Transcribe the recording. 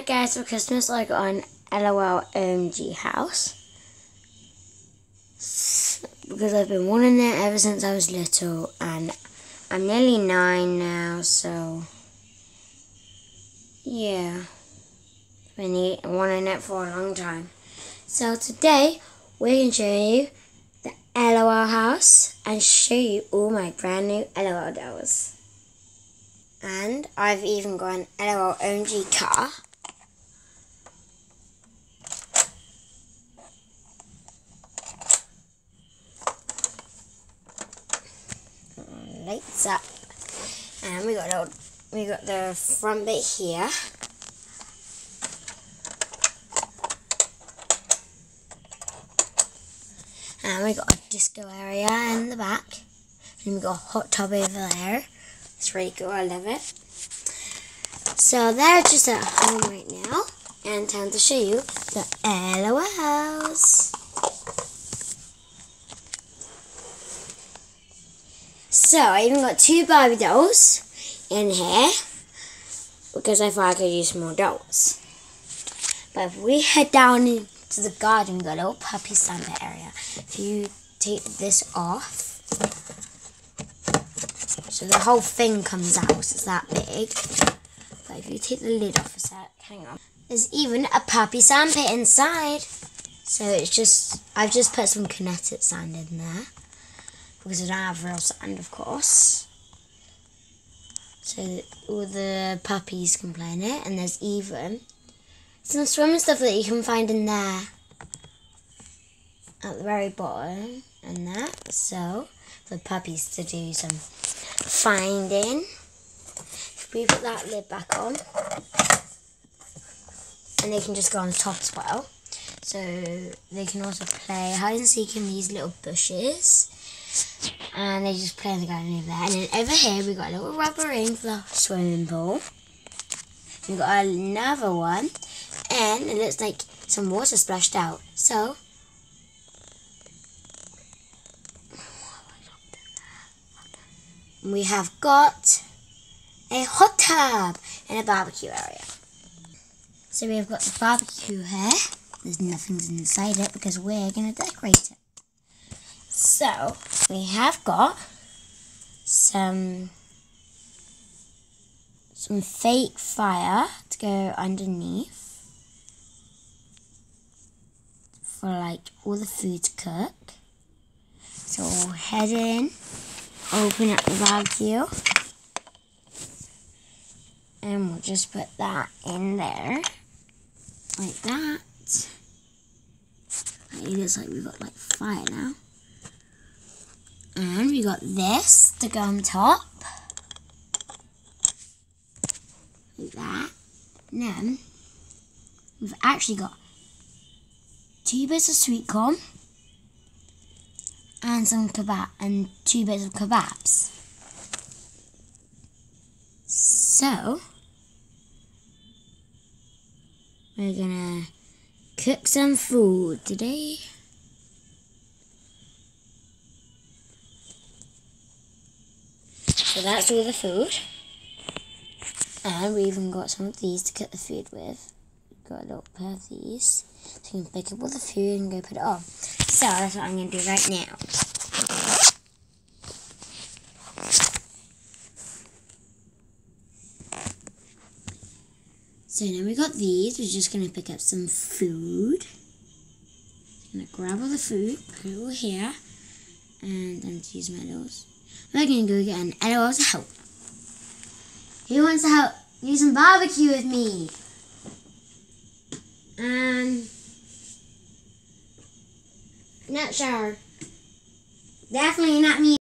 Hi guys, for Christmas I got an LOL OMG house. Because I've been wanting it ever since I was little and I'm nearly nine now, so yeah. I've Been wanting it for a long time. So today we're going to show you the LOL house and show you all my brand new LOL dolls. And I've even got an LOL OMG car. Lights up. And we got we got the front bit here. And we got a disco area in the back. And we got a hot tub over there. It's really cool, I love it. So they're just at home right now. And time to show you the LOL So I even got two Barbie dolls in here because I thought I could use more dolls. But if we head down into the garden, we got a little puppy sandpit area. If you take this off, so the whole thing comes out, so it's that big. But if you take the lid off a sec, hang on. There's even a puppy sandpit inside. So it's just, I've just put some kinetic sand in there because have real sand, of course. So all the puppies can play in it, and there's even some swimming stuff that you can find in there at the very bottom, and that. So for the puppies to do some finding. If we put that lid back on, and they can just go on top as well. So they can also play hide and seek in these little bushes and they just play the garden over there. And then over here we got a little rubber ring for the swimming pool. We got another one, and it looks like some water splashed out. So. We have got a hot tub and a barbecue area. So we've got the barbecue here. There's nothing inside it because we're going to decorate it. So we have got some some fake fire to go underneath for like all the food to cook. So we'll head in, open up the barbecue, and we'll just put that in there like that. It looks like we've got like fire now. And we got this to go on top. Like that. And then we've actually got two bits of sweet corn and some kebab and two bits of kebabs. So we're gonna cook some food today. So that's all the food. And we even got some of these to cook the food with. We've got a little pair of these. So you can pick up all the food and go put it on. So that's what I'm going to do right now. So now we got these. We're just going to pick up some food. I'm going to grab all the food, put it all here. And then use my nose. We're gonna go get an LOL to help. He wants to help do some barbecue with me? Um, not sure. Definitely not me.